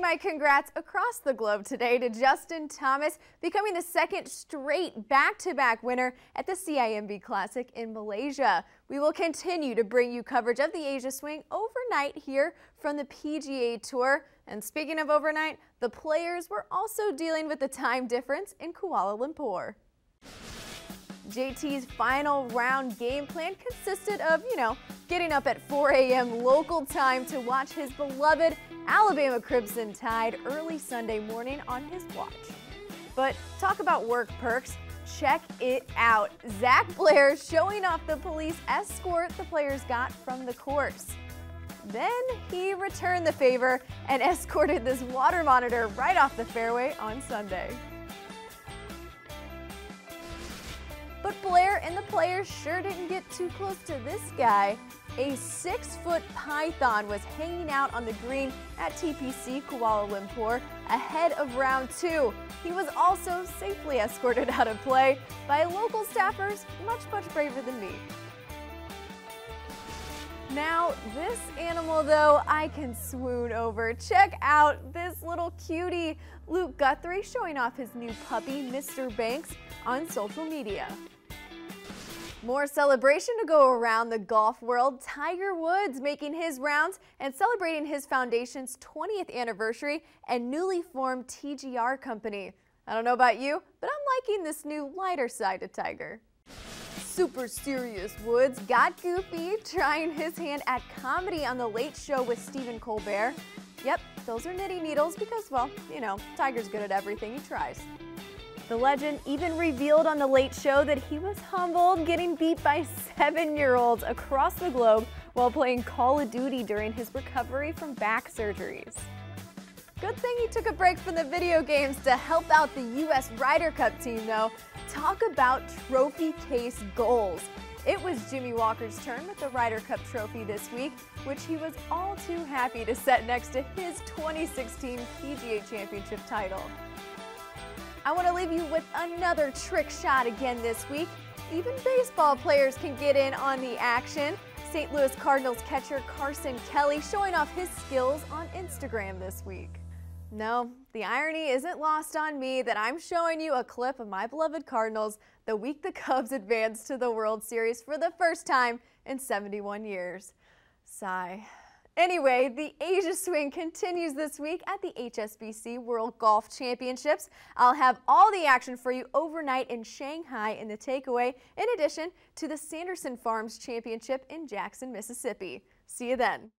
My congrats across the globe today to Justin Thomas, becoming the second straight back-to-back -back winner at the CIMB Classic in Malaysia. We will continue to bring you coverage of the Asia Swing overnight here from the PGA Tour. And speaking of overnight, the players were also dealing with the time difference in Kuala Lumpur. JT's final round game plan consisted of, you know, getting up at 4 a.m. local time to watch his beloved Alabama Crimson Tide early Sunday morning on his watch. But talk about work perks. Check it out. Zac Blair showing off the police escort the players got from the course. Then he returned the favor and escorted this water monitor right off the fairway on Sunday. But Blair and the players sure didn't get too close to this guy. A six-foot python was hanging out on the green at TPC Kuala Lumpur ahead of round two. He was also safely escorted out of play by local staffers much, much braver than me. Now, this animal, though, I can swoon over. Check out this little cutie. Luke Guthrie showing off his new puppy, Mr. Banks, on social media. More celebration to go around the golf world. Tiger Woods making his rounds and celebrating his foundation's 20th anniversary and newly formed TGR company. I don't know about you, but I'm liking this new lighter side to Tiger. Super serious Woods got goofy trying his hand at comedy on The Late Show with Stephen Colbert. Yep, those are knitting needles because, well, you know, Tiger's good at everything he tries. The legend even revealed on The Late Show that he was humbled getting beat by seven-year-olds across the globe while playing Call of Duty during his recovery from back surgeries. Good thing he took a break from the video games to help out the U.S. Ryder Cup team, though. Talk about trophy case goals. It was Jimmy Walker's turn with the Ryder Cup trophy this week, which he was all too happy to set next to his 2016 PGA Championship title. I want to leave you with another trick shot again this week. Even baseball players can get in on the action. St. Louis Cardinals catcher Carson Kelly showing off his skills on Instagram this week. No, the irony isn't lost on me that I'm showing you a clip of my beloved Cardinals the week the Cubs advanced to the World Series for the first time in 71 years. Sigh. Anyway, the Asia Swing continues this week at the HSBC World Golf Championships. I'll have all the action for you overnight in Shanghai in the takeaway, in addition to the Sanderson Farms Championship in Jackson, Mississippi. See you then.